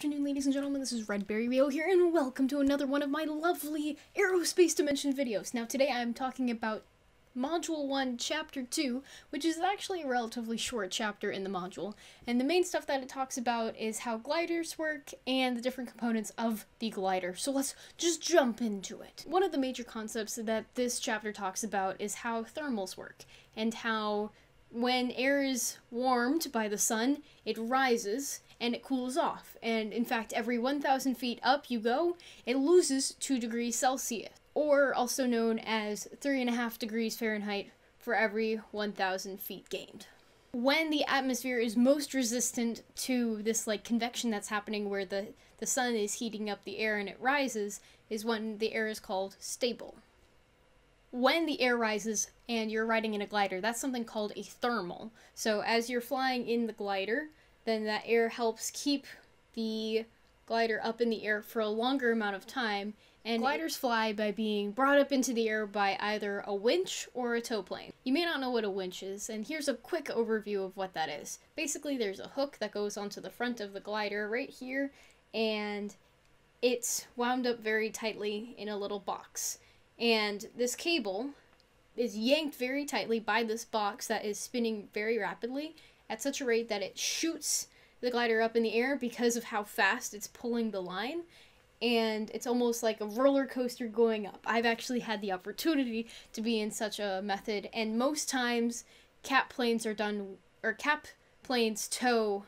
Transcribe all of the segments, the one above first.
afternoon, ladies and gentlemen. This is Redberryweo here, and welcome to another one of my lovely Aerospace Dimension videos. Now, today I'm talking about Module 1, Chapter 2, which is actually a relatively short chapter in the module. And the main stuff that it talks about is how gliders work and the different components of the glider. So let's just jump into it. One of the major concepts that this chapter talks about is how thermals work, and how when air is warmed by the sun, it rises and it cools off. And in fact, every 1,000 feet up you go, it loses 2 degrees Celsius, or also known as 3.5 degrees Fahrenheit for every 1,000 feet gained. When the atmosphere is most resistant to this like convection that's happening where the, the sun is heating up the air and it rises, is when the air is called stable. When the air rises and you're riding in a glider, that's something called a thermal. So as you're flying in the glider, then that air helps keep the glider up in the air for a longer amount of time. And gliders fly by being brought up into the air by either a winch or a tow plane. You may not know what a winch is, and here's a quick overview of what that is. Basically, there's a hook that goes onto the front of the glider right here, and it's wound up very tightly in a little box. And this cable is yanked very tightly by this box that is spinning very rapidly, at such a rate that it shoots the glider up in the air because of how fast it's pulling the line. And it's almost like a roller coaster going up. I've actually had the opportunity to be in such a method, and most times CAP planes are done, or CAP planes tow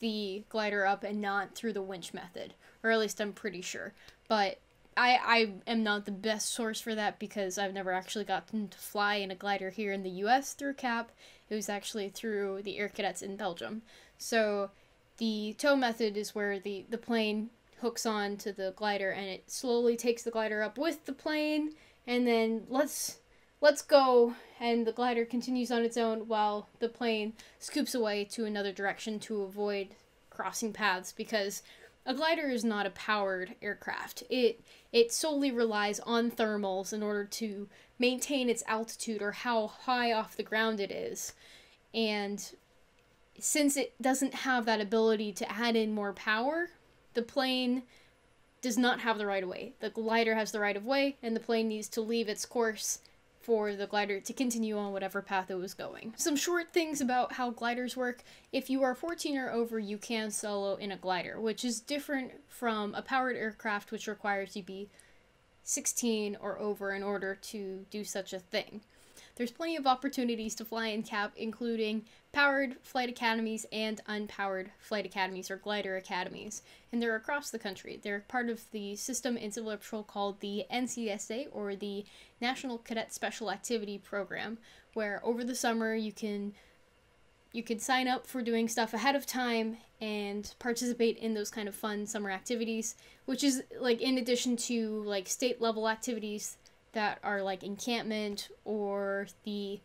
the glider up and not through the winch method, or at least I'm pretty sure. But I, I am not the best source for that because I've never actually gotten to fly in a glider here in the US through CAP. It was actually through the Air Cadets in Belgium. So the tow method is where the, the plane hooks on to the glider and it slowly takes the glider up with the plane and then let's let's go and the glider continues on its own while the plane scoops away to another direction to avoid crossing paths because a glider is not a powered aircraft. It it solely relies on thermals in order to maintain its altitude or how high off the ground it is. And since it doesn't have that ability to add in more power, the plane does not have the right of way. The glider has the right of way, and the plane needs to leave its course for the glider to continue on whatever path it was going. Some short things about how gliders work. If you are 14 or over, you can solo in a glider, which is different from a powered aircraft, which requires you be 16 or over in order to do such a thing. There's plenty of opportunities to fly in CAP, including powered flight academies and unpowered flight academies or glider academies, and they're across the country. They're part of the system in Civil Air Patrol called the NCSA or the National Cadet Special Activity Program, where over the summer you can you can sign up for doing stuff ahead of time and participate in those kind of fun summer activities, which is like in addition to like state level activities that are like encampment or the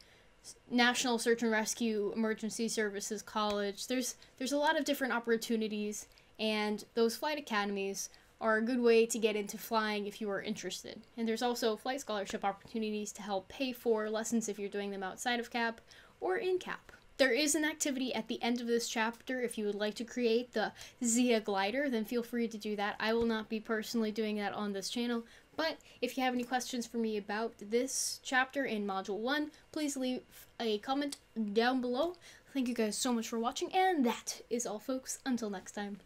National Search and Rescue Emergency Services College. There's there's a lot of different opportunities and those flight academies are a good way to get into flying if you are interested. And there's also flight scholarship opportunities to help pay for lessons if you're doing them outside of CAP or in CAP. There is an activity at the end of this chapter if you would like to create the Zia glider, then feel free to do that. I will not be personally doing that on this channel, but if you have any questions for me about this chapter in Module 1, please leave a comment down below. Thank you guys so much for watching, and that is all folks. Until next time.